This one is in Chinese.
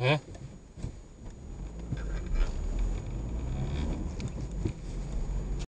嗯。